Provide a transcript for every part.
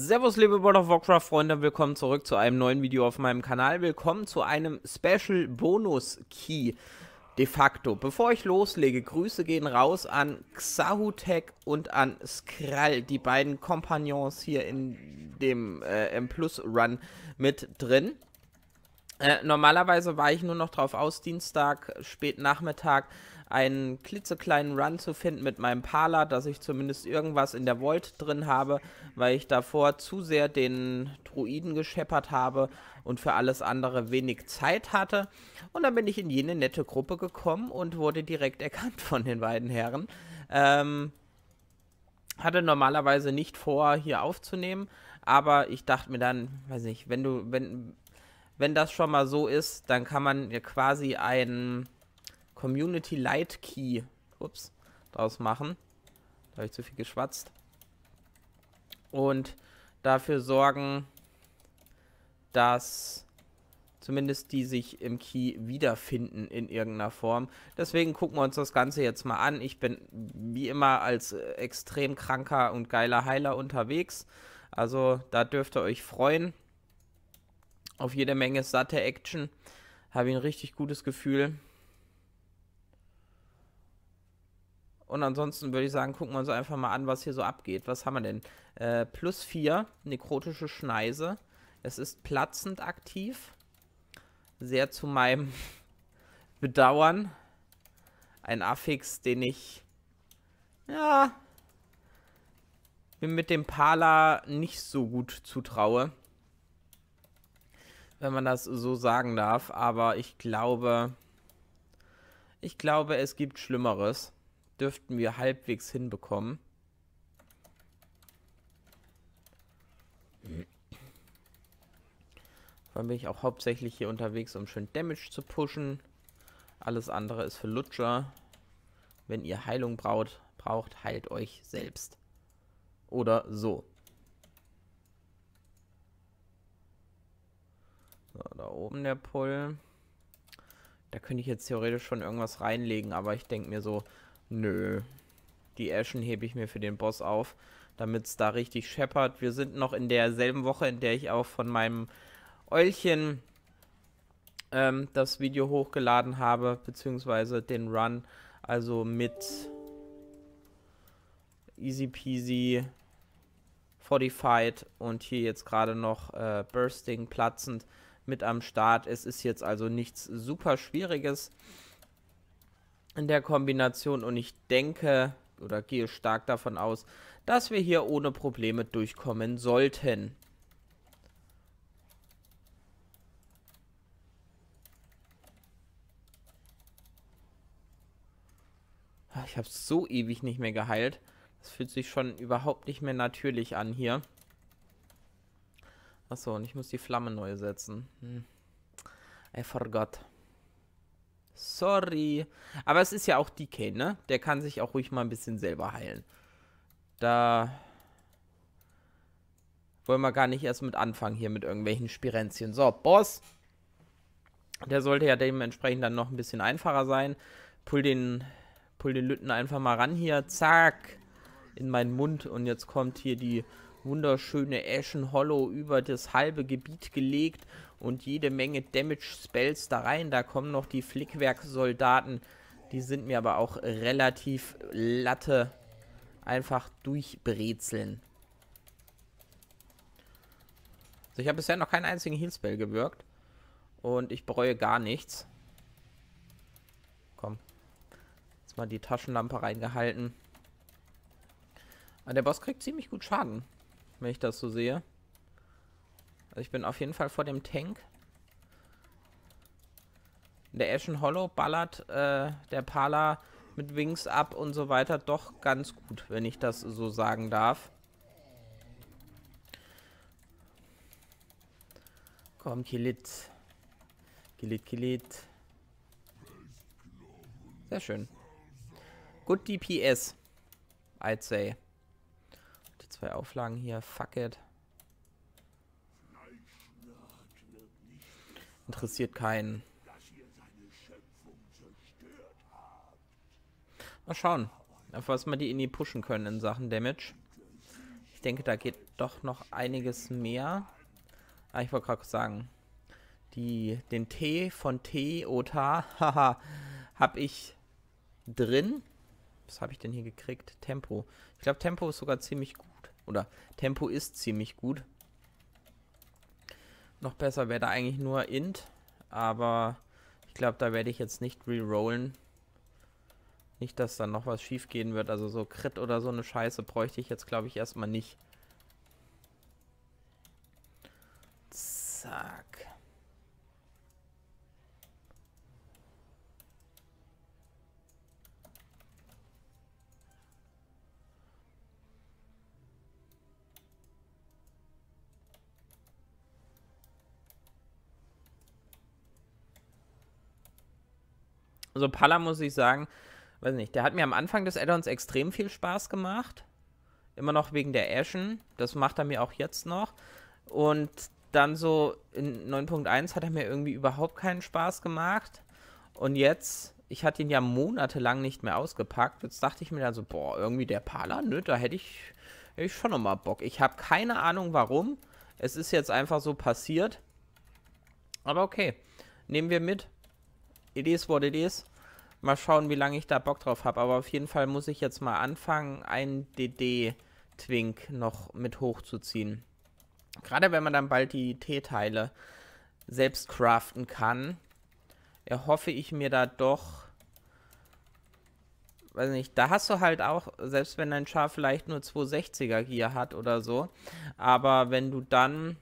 Servus liebe World of Warcraft Freunde, willkommen zurück zu einem neuen Video auf meinem Kanal. Willkommen zu einem Special Bonus Key de facto. Bevor ich loslege, Grüße gehen raus an Xahutek und an Skrall, die beiden Kompagnons hier in dem äh, M Plus Run mit drin. Äh, normalerweise war ich nur noch drauf aus, Dienstag, spät Nachmittag, einen klitzekleinen Run zu finden mit meinem Parler, dass ich zumindest irgendwas in der Vault drin habe, weil ich davor zu sehr den Druiden gescheppert habe und für alles andere wenig Zeit hatte. Und dann bin ich in jene nette Gruppe gekommen und wurde direkt erkannt von den beiden Herren. Ähm, hatte normalerweise nicht vor, hier aufzunehmen, aber ich dachte mir dann, weiß nicht, wenn du, wenn, wenn das schon mal so ist, dann kann man ja quasi einen Community Light Key ups, draus machen. Da habe ich zu viel geschwatzt. Und dafür sorgen, dass zumindest die sich im Key wiederfinden in irgendeiner Form. Deswegen gucken wir uns das Ganze jetzt mal an. Ich bin wie immer als äh, extrem kranker und geiler Heiler unterwegs. Also da dürft ihr euch freuen. Auf jede Menge satte Action. Habe ich ein richtig gutes Gefühl. Und ansonsten würde ich sagen, gucken wir uns einfach mal an, was hier so abgeht. Was haben wir denn? Äh, plus 4, nekrotische Schneise. Es ist platzend aktiv. Sehr zu meinem Bedauern. Ein Affix, den ich, ja, mir mit dem Pala nicht so gut zutraue. Wenn man das so sagen darf. Aber ich glaube, ich glaube, es gibt Schlimmeres dürften wir halbwegs hinbekommen. Vor allem bin ich auch hauptsächlich hier unterwegs, um schön Damage zu pushen. Alles andere ist für Lutscher. Wenn ihr Heilung braucht, braucht, heilt euch selbst. Oder so. So, da oben der Pull. Da könnte ich jetzt theoretisch schon irgendwas reinlegen, aber ich denke mir so, Nö. Die Ashen hebe ich mir für den Boss auf, damit es da richtig scheppert. Wir sind noch in derselben Woche, in der ich auch von meinem Eulchen ähm, das Video hochgeladen habe, beziehungsweise den Run. Also mit Easy Peasy Fortified und hier jetzt gerade noch äh, Bursting platzend mit am Start. Es ist jetzt also nichts super Schwieriges in der Kombination und ich denke oder gehe stark davon aus, dass wir hier ohne Probleme durchkommen sollten. Ah, ich habe so ewig nicht mehr geheilt. Das fühlt sich schon überhaupt nicht mehr natürlich an hier. Achso, und ich muss die Flamme neu setzen. Hm. I forgot. Sorry. Aber es ist ja auch DK, ne? Der kann sich auch ruhig mal ein bisschen selber heilen. Da wollen wir gar nicht erst mit anfangen hier mit irgendwelchen Spirenzien. So, Boss. Der sollte ja dementsprechend dann noch ein bisschen einfacher sein. Pull den, pull den Lütten einfach mal ran hier. Zack. In meinen Mund. Und jetzt kommt hier die wunderschöne Ashen Hollow über das halbe Gebiet gelegt und jede Menge Damage-Spells da rein. Da kommen noch die Flickwerk-Soldaten. Die sind mir aber auch relativ latte. Einfach durchbrezeln. Also ich habe bisher noch keinen einzigen Heal-Spell gewirkt. Und ich bereue gar nichts. Komm. Jetzt mal die Taschenlampe reingehalten. Aber der Boss kriegt ziemlich gut Schaden. Wenn ich das so sehe. Also ich bin auf jeden Fall vor dem Tank. Der Ashen Hollow ballert äh, der Pala mit Wings ab und so weiter doch ganz gut, wenn ich das so sagen darf. Komm, Kilit. Kilit, Kilit. Sehr schön. Gut DPS. I'd say. Die zwei Auflagen hier. Fuck it. Interessiert keinen. Mal schauen, auf was wir die Inni pushen können in Sachen Damage. Ich denke, da geht doch noch einiges mehr. Ah, ich wollte gerade sagen, die, den T von T, Ota, haha, habe ich drin. Was habe ich denn hier gekriegt? Tempo. Ich glaube, Tempo ist sogar ziemlich gut. Oder Tempo ist ziemlich gut. Noch besser wäre da eigentlich nur Int. Aber ich glaube, da werde ich jetzt nicht rerollen. Nicht, dass dann noch was schief gehen wird. Also so Crit oder so eine Scheiße bräuchte ich jetzt, glaube ich, erstmal nicht. Zack. Also Palla muss ich sagen, weiß nicht, der hat mir am Anfang des Addons extrem viel Spaß gemacht. Immer noch wegen der Ashen. Das macht er mir auch jetzt noch. Und dann so in 9.1 hat er mir irgendwie überhaupt keinen Spaß gemacht. Und jetzt, ich hatte ihn ja monatelang nicht mehr ausgepackt. Jetzt dachte ich mir dann so, boah, irgendwie der Pala, ne, da hätte ich, hätte ich schon nochmal Bock. Ich habe keine Ahnung warum. Es ist jetzt einfach so passiert. Aber okay, nehmen wir mit. It is what it is. Mal schauen, wie lange ich da Bock drauf habe. Aber auf jeden Fall muss ich jetzt mal anfangen, einen DD-Twink noch mit hochzuziehen. Gerade wenn man dann bald die T-Teile selbst craften kann, erhoffe ich mir da doch weiß nicht, da hast du halt auch, selbst wenn dein Char vielleicht nur 260er Gear hat oder so, aber wenn du dann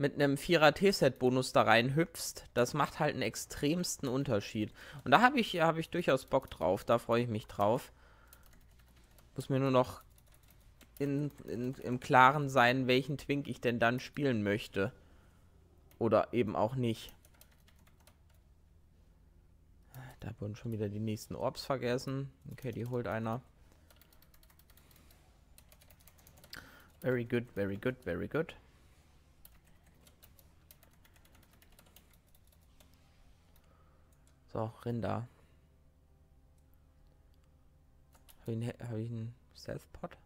mit einem 4er T-Set-Bonus da rein hüpfst, das macht halt einen extremsten Unterschied. Und da habe ich, hab ich durchaus Bock drauf, da freue ich mich drauf. Muss mir nur noch in, in, im Klaren sein, welchen Twink ich denn dann spielen möchte. Oder eben auch nicht. Da wurden schon wieder die nächsten Orbs vergessen. Okay, die holt einer. Very good, very good, very good. So, Rinder. Habe ich, hab ich einen Self-Pot?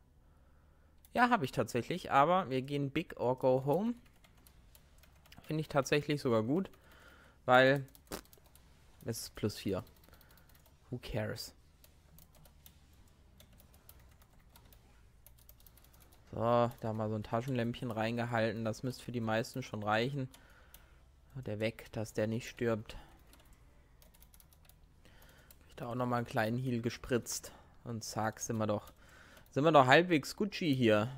Ja, habe ich tatsächlich, aber wir gehen Big or Go Home. Finde ich tatsächlich sogar gut, weil es ist plus 4. Who cares? So, da mal so ein Taschenlämpchen reingehalten. Das müsste für die meisten schon reichen. Der weg, dass der nicht stirbt. Da auch nochmal einen kleinen Heal gespritzt. Und zack, sind wir doch. Sind wir doch halbwegs Gucci hier.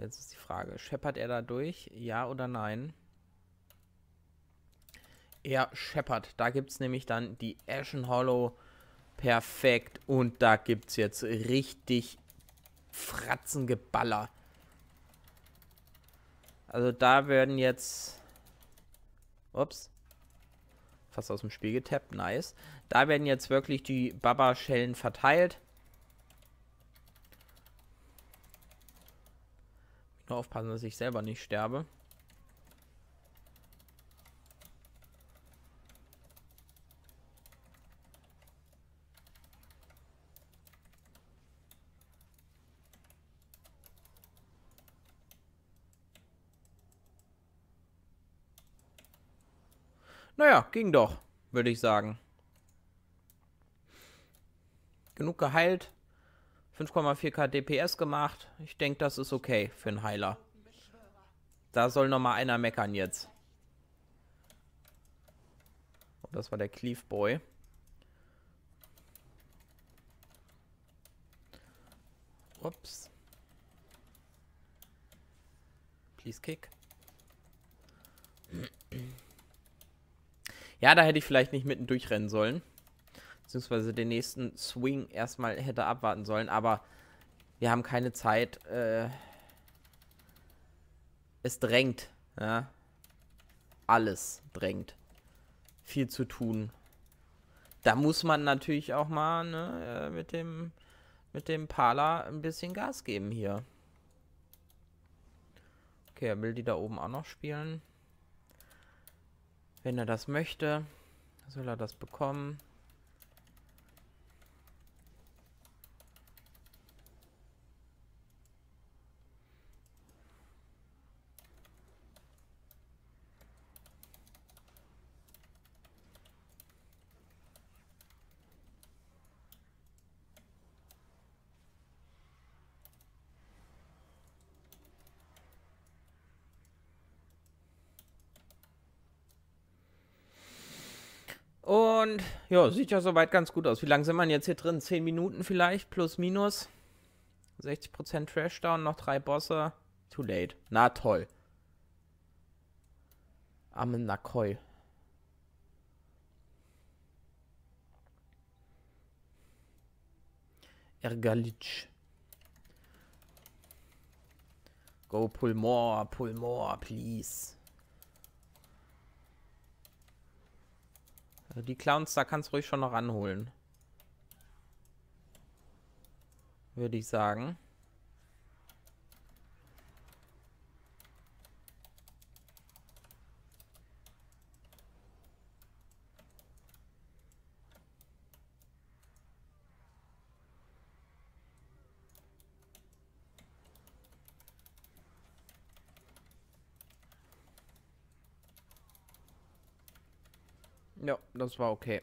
Jetzt ist die Frage, scheppert er da durch? Ja oder nein? Er scheppert. Da gibt es nämlich dann die Ashen Hollow. Perfekt. Und da gibt es jetzt richtig Fratzengeballer. Also da werden jetzt... Ups. Fast aus dem Spiel getappt. Nice. Da werden jetzt wirklich die Baba-Schellen verteilt. Nur aufpassen, dass ich selber nicht sterbe. Naja, ging doch, würde ich sagen. Genug geheilt. 5,4k DPS gemacht. Ich denke, das ist okay für einen Heiler. Da soll noch mal einer meckern jetzt. Oh, das war der Cleave Boy. Ups. Please kick. Ja, da hätte ich vielleicht nicht mitten durchrennen sollen. Beziehungsweise den nächsten Swing erstmal hätte abwarten sollen. Aber wir haben keine Zeit. Äh, es drängt. Ja. Alles drängt. Viel zu tun. Da muss man natürlich auch mal ne, äh, mit dem mit dem Pala ein bisschen Gas geben hier. Okay, er will die da oben auch noch spielen. Wenn er das möchte. Soll er das bekommen? Und ja, sieht ja soweit ganz gut aus. Wie lange sind wir jetzt hier drin? 10 Minuten vielleicht, plus minus. 60% Trashdown, noch drei Bosse. Too late. Na toll. Amen Nakoi. Ergalitsch. Go pull more, pull more, please. Also die Clowns, da kannst du ruhig schon noch ranholen. Würde ich sagen. Ja, das war okay.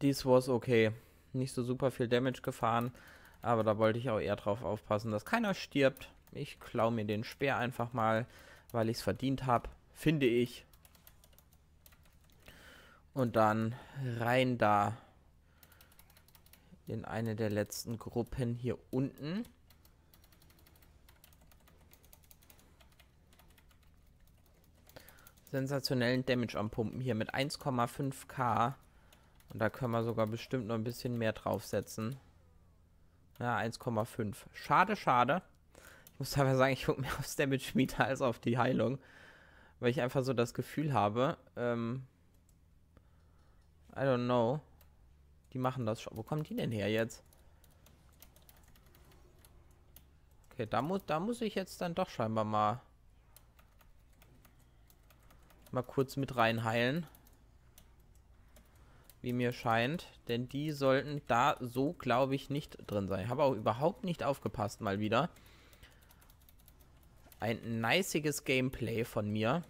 Dies was okay. Nicht so super viel Damage gefahren, aber da wollte ich auch eher drauf aufpassen, dass keiner stirbt. Ich klaue mir den Speer einfach mal, weil ich es verdient habe, finde ich. Und dann rein da in eine der letzten Gruppen hier unten. Sensationellen Damage am Pumpen hier mit 1,5k. Und da können wir sogar bestimmt noch ein bisschen mehr draufsetzen. Ja, 1,5. Schade, schade. Ich muss aber sagen, ich gucke mehr aufs Damage Meter als auf die Heilung. Weil ich einfach so das Gefühl habe, ähm, I don't know. Die machen das schon. Wo kommen die denn her jetzt? Okay, da muss, da muss ich jetzt dann doch scheinbar mal mal kurz mit reinheilen. Wie mir scheint. Denn die sollten da so, glaube ich, nicht drin sein. Ich habe auch überhaupt nicht aufgepasst mal wieder. Ein niceiges Gameplay von mir.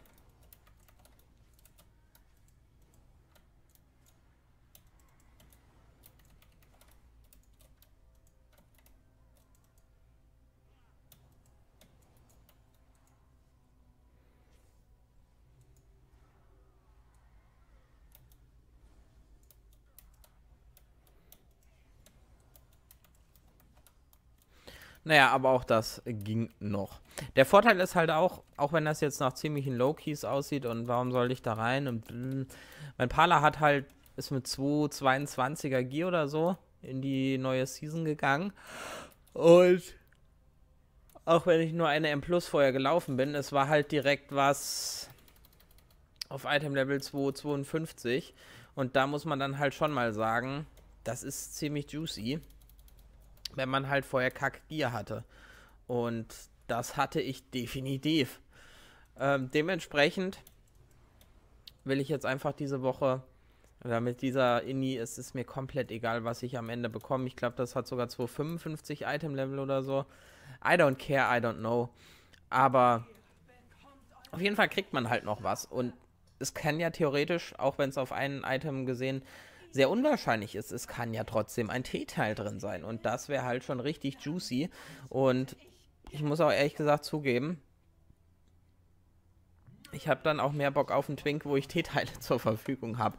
Naja, aber auch das ging noch. Der Vorteil ist halt auch, auch wenn das jetzt nach ziemlichen Low-Keys aussieht und warum soll ich da rein und mh, mein Pala hat halt, ist mit 222er Gear oder so in die neue Season gegangen. Und auch wenn ich nur eine M Plus vorher gelaufen bin, es war halt direkt was auf Item Level 252 und da muss man dann halt schon mal sagen, das ist ziemlich juicy wenn man halt vorher Kack-Gier hatte. Und das hatte ich definitiv. Ähm, dementsprechend will ich jetzt einfach diese Woche, oder mit dieser Inni, es ist mir komplett egal, was ich am Ende bekomme. Ich glaube, das hat sogar 255 Item-Level oder so. I don't care, I don't know. Aber auf jeden Fall kriegt man halt noch was. Und es kann ja theoretisch, auch wenn es auf ein Item gesehen sehr unwahrscheinlich ist, es kann ja trotzdem ein T-Teil drin sein. Und das wäre halt schon richtig juicy. Und ich muss auch ehrlich gesagt zugeben, ich habe dann auch mehr Bock auf einen Twink, wo ich T-Teile zur Verfügung habe.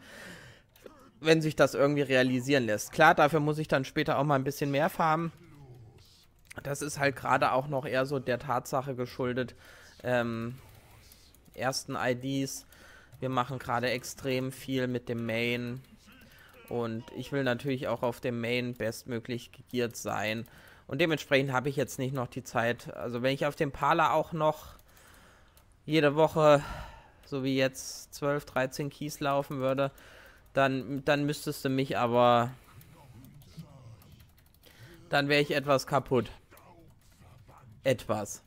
Wenn sich das irgendwie realisieren lässt. Klar, dafür muss ich dann später auch mal ein bisschen mehr farmen. Das ist halt gerade auch noch eher so der Tatsache geschuldet. Ähm, ersten IDs. Wir machen gerade extrem viel mit dem Main. Und ich will natürlich auch auf dem Main bestmöglich gegiert sein. Und dementsprechend habe ich jetzt nicht noch die Zeit. Also wenn ich auf dem Pala auch noch jede Woche, so wie jetzt, 12, 13 Keys laufen würde, dann, dann müsstest du mich aber... Dann wäre ich etwas kaputt. Etwas.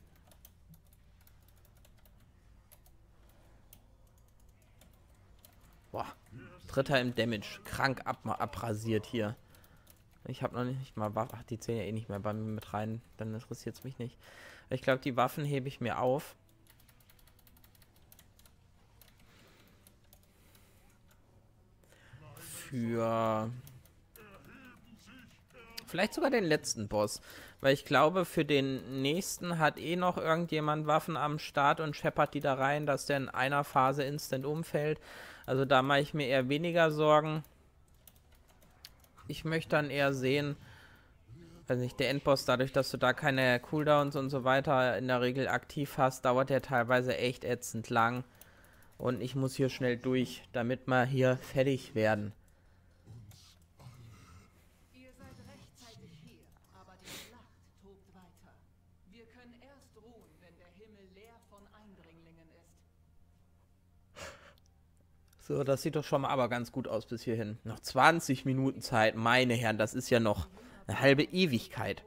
Dritter im Damage. Krank ab abrasiert hier. Ich habe noch nicht mal Waffen. Ach, die zählen ja eh nicht mehr bei mir mit rein. Dann interessiert es mich nicht. Ich glaube, die Waffen hebe ich mir auf. Für... Vielleicht sogar den letzten Boss. Weil ich glaube, für den nächsten hat eh noch irgendjemand Waffen am Start und scheppert die da rein, dass der in einer Phase instant umfällt. Also da mache ich mir eher weniger Sorgen. Ich möchte dann eher sehen, weiß nicht, der Endboss, dadurch, dass du da keine Cooldowns und so weiter in der Regel aktiv hast, dauert der teilweise echt ätzend lang. Und ich muss hier schnell durch, damit wir hier fertig werden. So, das sieht doch schon mal aber ganz gut aus bis hierhin. Noch 20 Minuten Zeit, meine Herren, das ist ja noch eine halbe Ewigkeit.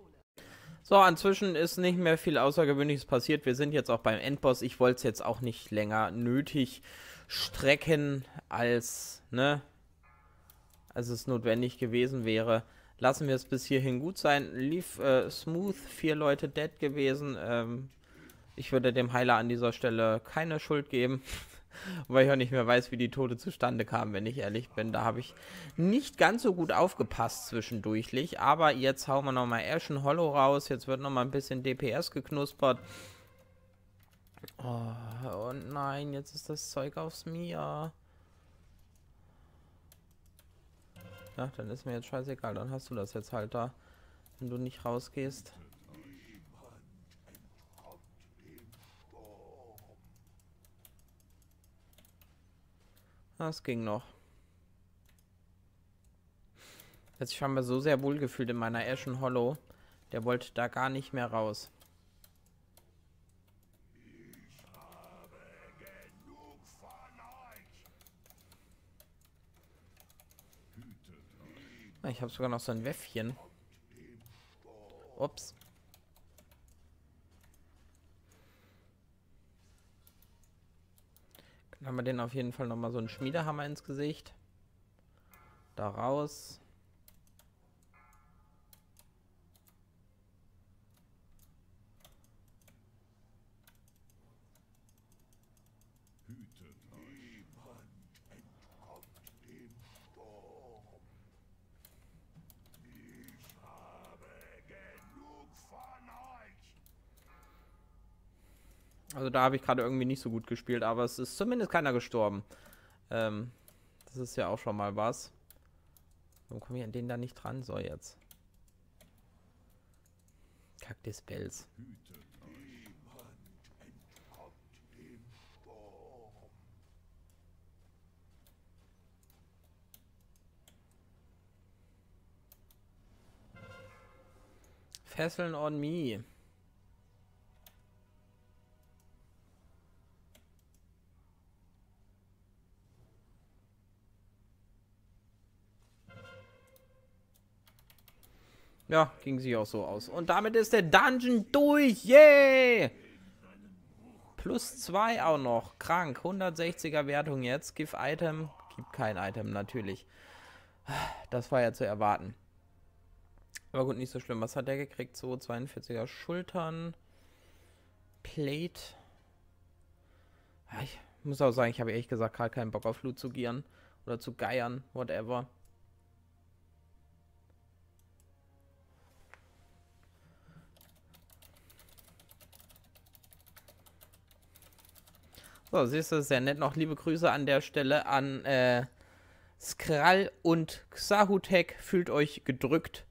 So, inzwischen ist nicht mehr viel Außergewöhnliches passiert. Wir sind jetzt auch beim Endboss. Ich wollte es jetzt auch nicht länger nötig strecken, als, ne, als es notwendig gewesen wäre. Lassen wir es bis hierhin gut sein. Lief äh, smooth, vier Leute dead gewesen. Ähm, ich würde dem Heiler an dieser Stelle keine Schuld geben. weil ich auch nicht mehr weiß, wie die Tote zustande kam, wenn ich ehrlich bin. Da habe ich nicht ganz so gut aufgepasst zwischendurchlich. Aber jetzt hauen wir nochmal Ashen Hollow raus. Jetzt wird nochmal ein bisschen DPS geknuspert. Oh, und nein, jetzt ist das Zeug aufs Mia. Ja, dann ist mir jetzt scheißegal. Dann hast du das jetzt halt da, wenn du nicht rausgehst. Das ging noch. Jetzt ich habe so sehr wohlgefühlt in meiner Ashen Hollow. Der wollte da gar nicht mehr raus. Ich habe sogar noch so ein Wäffchen. Ups. Haben wir den auf jeden Fall nochmal so einen Schmiedehammer ins Gesicht. Da raus. Also da habe ich gerade irgendwie nicht so gut gespielt, aber es ist zumindest keiner gestorben. Ähm, das ist ja auch schon mal was. Warum komme ich an den da nicht dran? So, jetzt. Kack des Bells. Fesseln on me. Ja, ging sie auch so aus. Und damit ist der Dungeon durch. Yeah! Plus 2 auch noch. Krank. 160er Wertung jetzt. Give Item. Gibt kein Item, natürlich. Das war ja zu erwarten. Aber gut, nicht so schlimm. Was hat der gekriegt? So 42er Schultern. Plate. Ich muss auch sagen, ich habe ehrlich gesagt gerade keinen Bock auf Loot zu gieren. Oder zu geiern. Whatever. So, siehst du, sehr nett. Noch liebe Grüße an der Stelle an äh, Skrall und Xahutek. Fühlt euch gedrückt.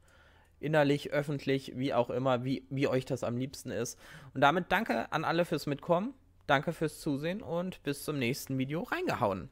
Innerlich, öffentlich, wie auch immer, wie, wie euch das am liebsten ist. Und damit danke an alle fürs Mitkommen. Danke fürs Zusehen und bis zum nächsten Video reingehauen.